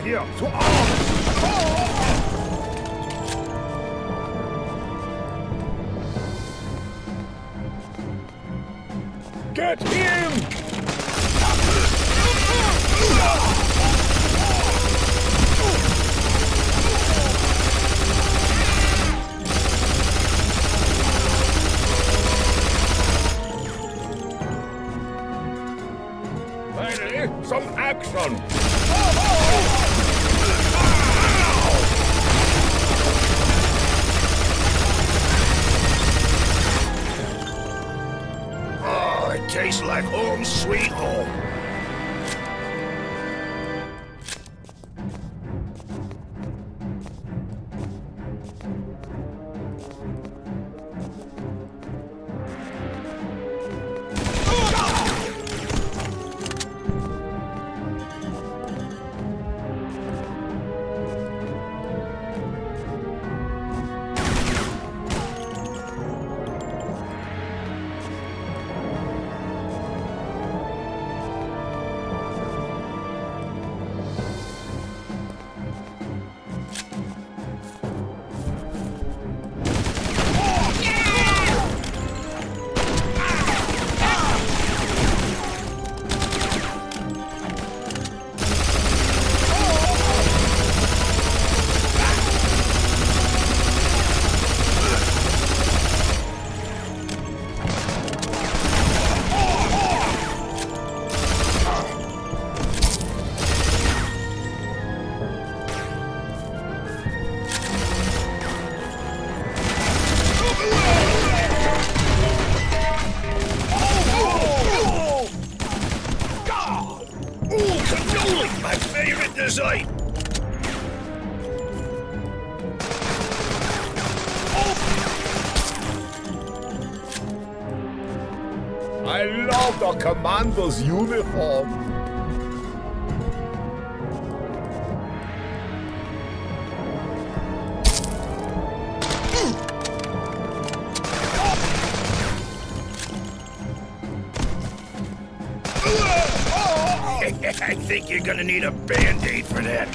Allies are here to arms! Finally, some action! Oh, it tastes like home sweet home. Dessert. I love the commander's uniform. I think you're gonna need a band-aid for that.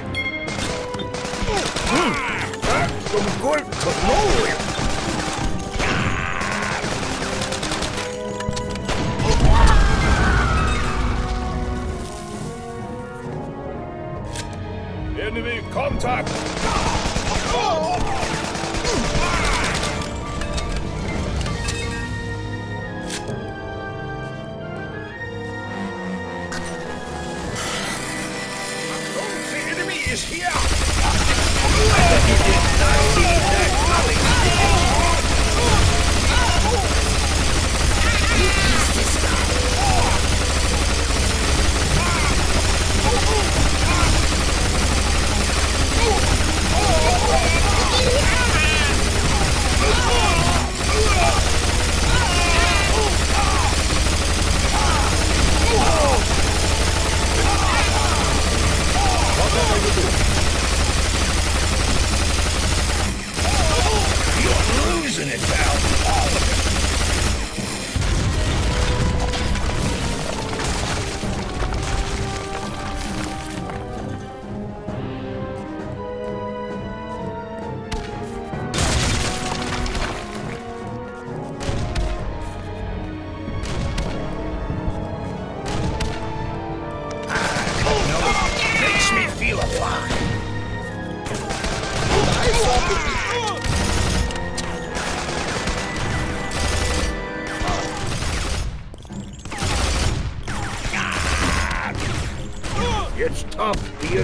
Some good cannoli. Enemy contact!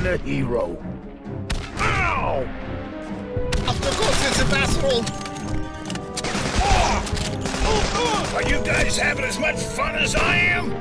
Tough a hero. Ow! Of course it's a bathroom. Are you guys having as much fun as I am?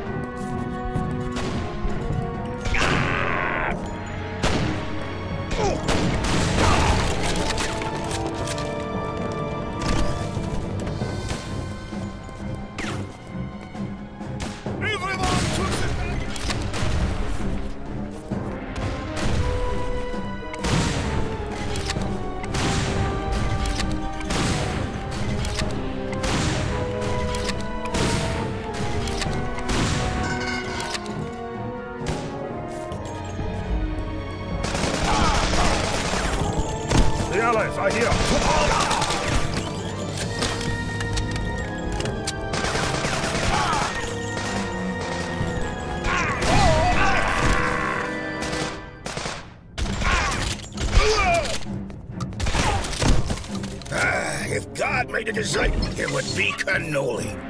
to it would be cannoli.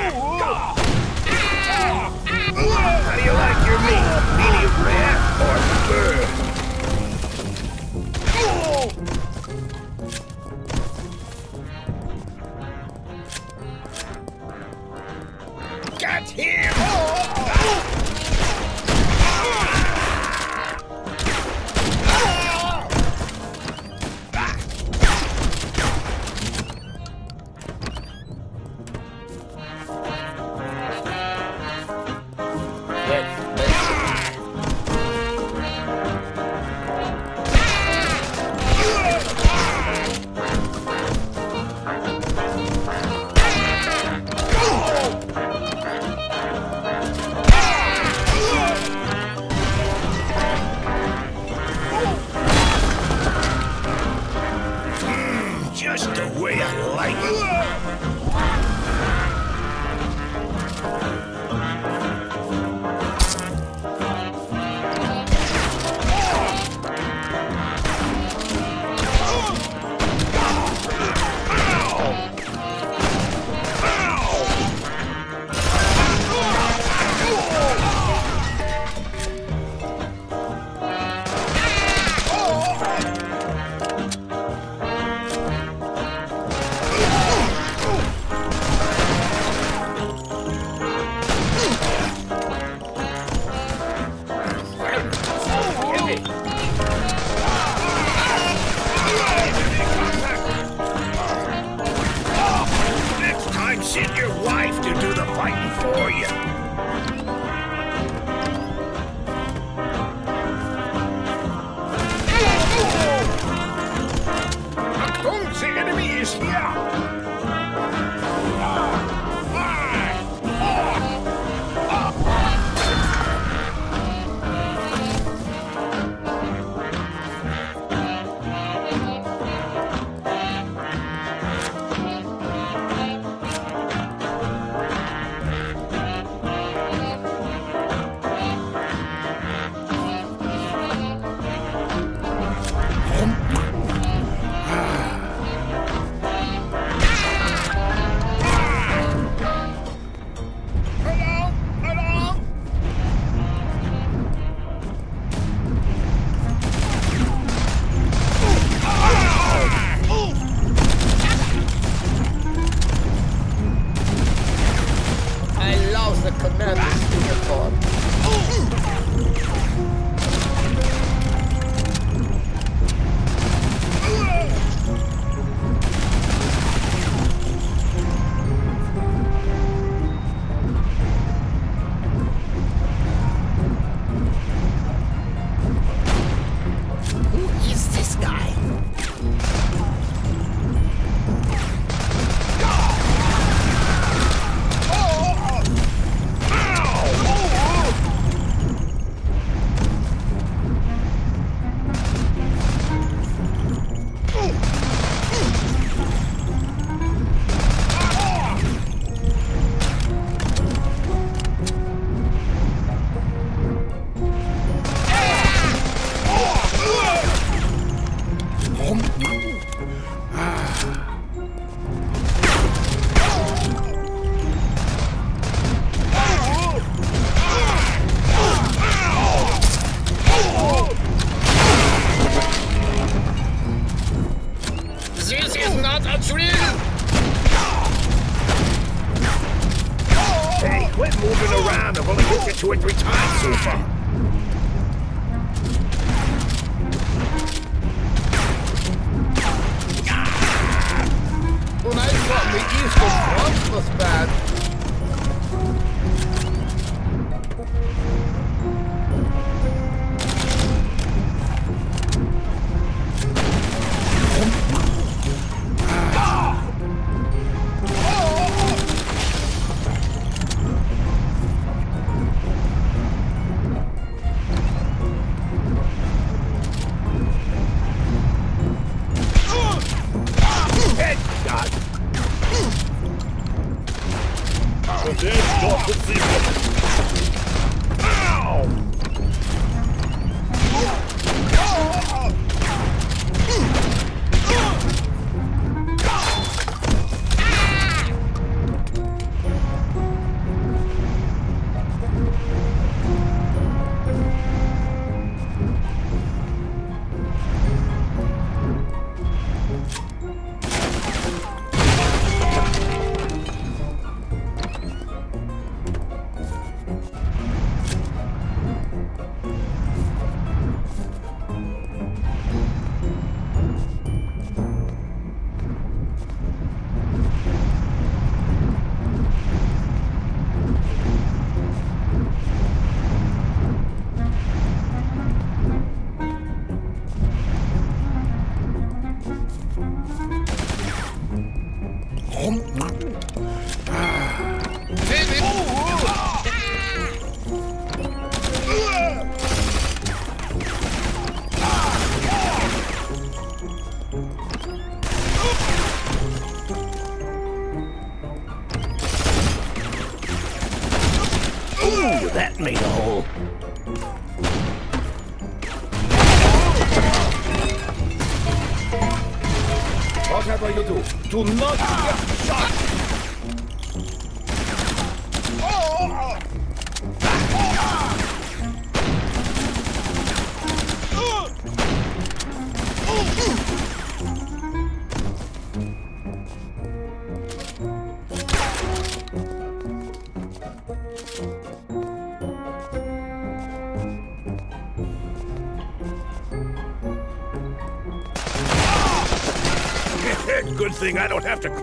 How do you like your meat? Medium rare or Mm-hmm. two or three times so far. You do,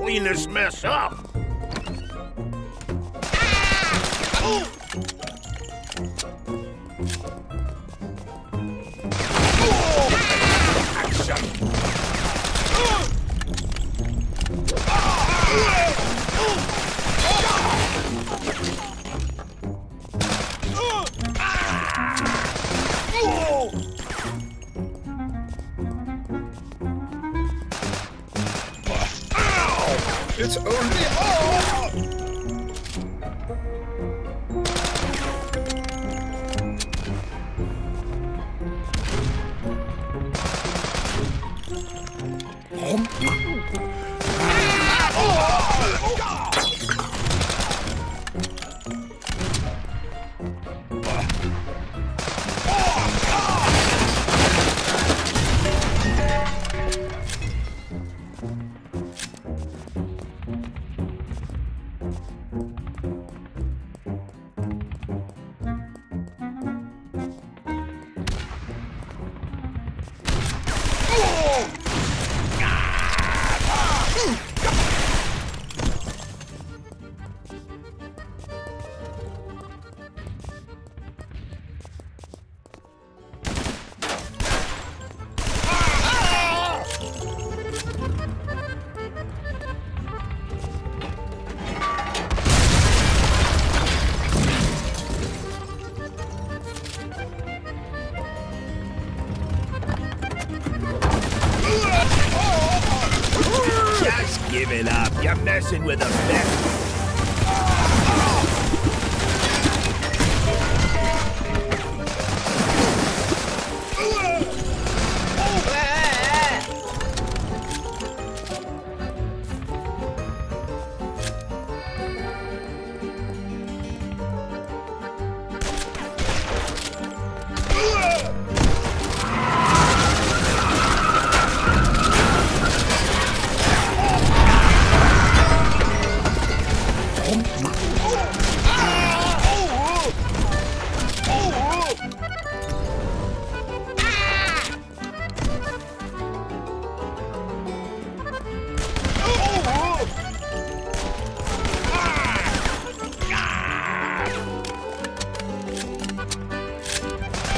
clean this mess up.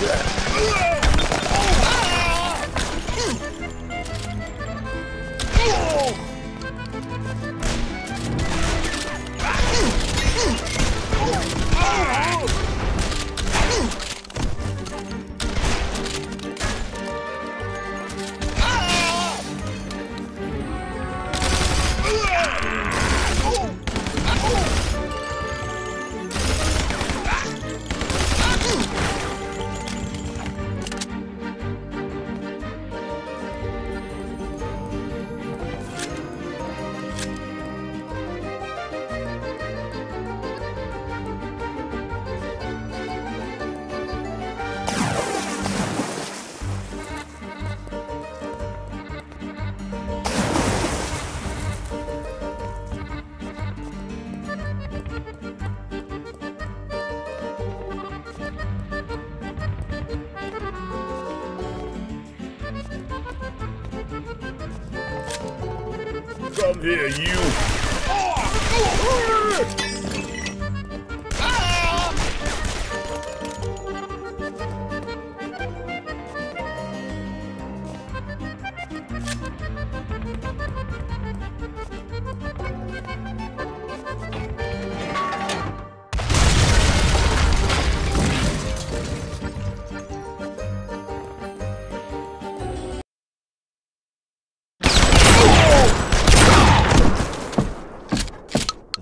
Oh! Come here, you.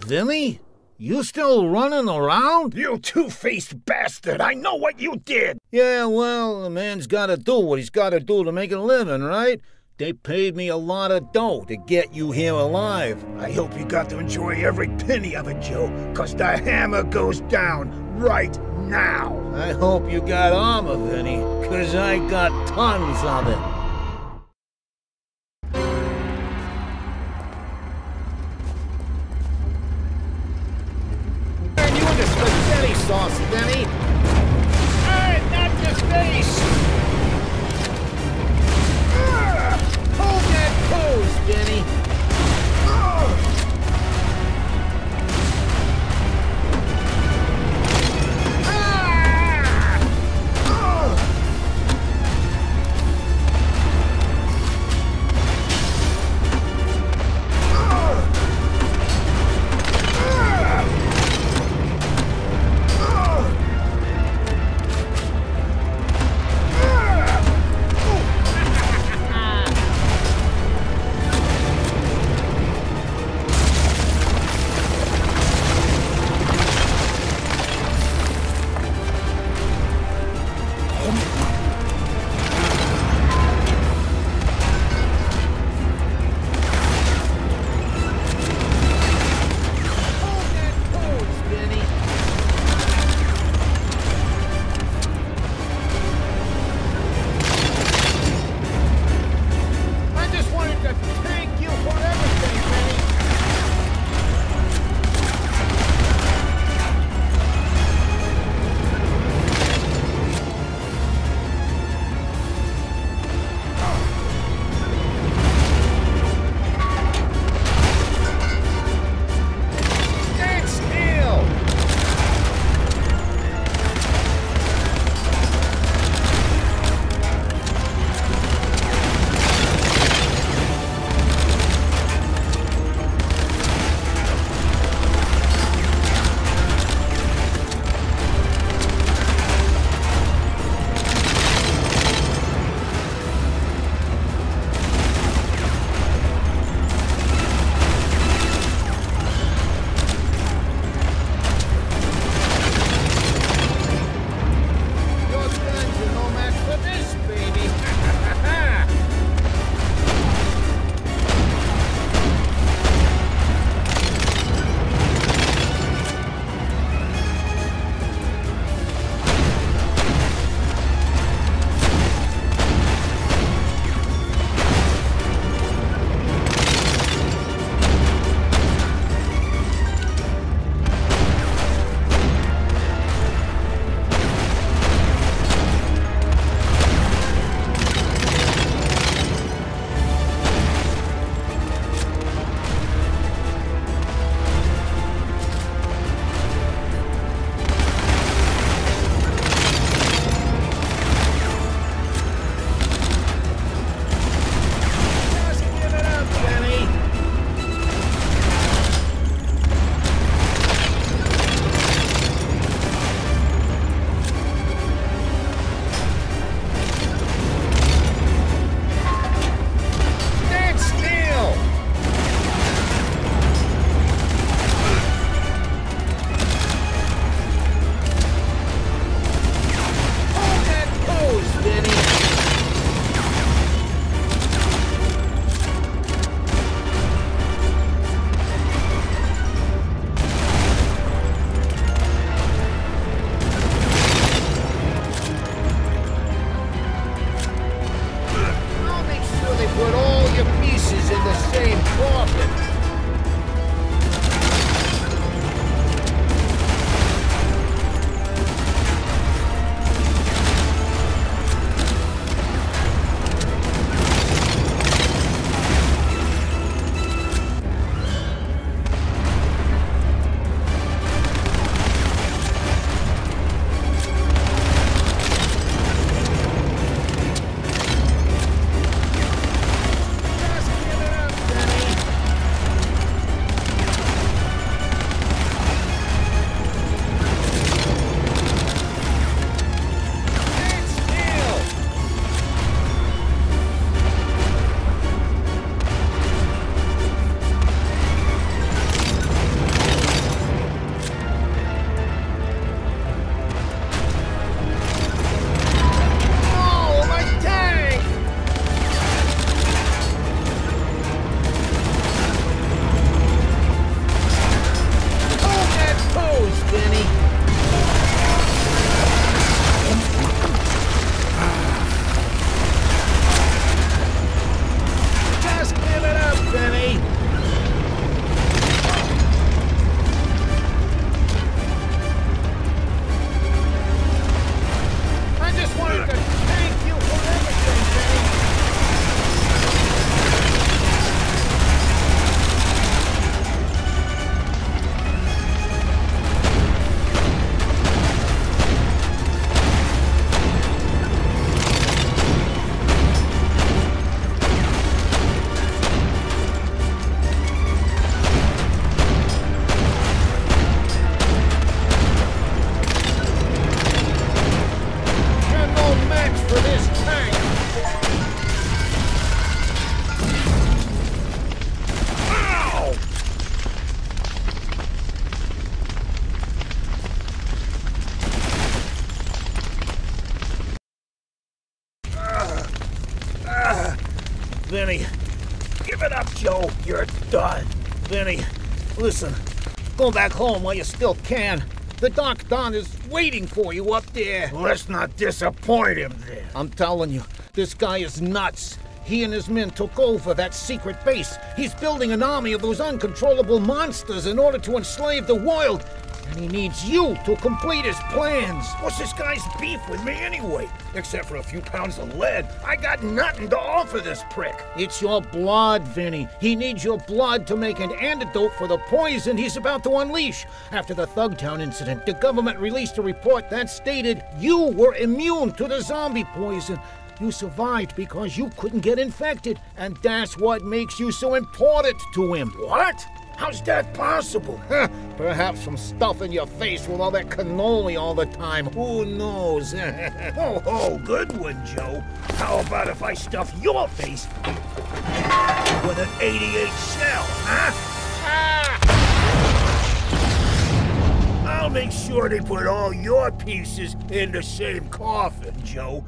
Vinny? You still running around? You two-faced bastard! I know what you did! Yeah, well, a man's gotta do what he's gotta do to make a living, right? They paid me a lot of dough to get you here alive. I hope you got to enjoy every penny of it, Joe, cause the hammer goes down right now! I hope you got armor, Vinny, cause I got tons of it. Sauce, Vinny. Hey, not your face! Listen. Go back home while you still can. The Doc Don is waiting for you up there. Let's not disappoint him then. I'm telling you, this guy is nuts. He and his men took over that secret base. He's building an army of those uncontrollable monsters in order to enslave the world. He needs you to complete his plans. What's this guy's beef with me anyway? Except for a few pounds of lead. I got nothing to offer this prick. It's your blood, Vinny. He needs your blood to make an antidote for the poison he's about to unleash. After the Thugtown incident, the government released a report that stated you were immune to the zombie poison. You survived because you couldn't get infected, and that's what makes you so important to him. What? How's that possible? Huh, Perhaps from stuffing your face with all that cannoli all the time. Who knows? Oh, oh, good one, Joe. How about if I stuff your face with an 88 shell, huh? Ah! I'll make sure they put all your pieces in the same coffin, Joe.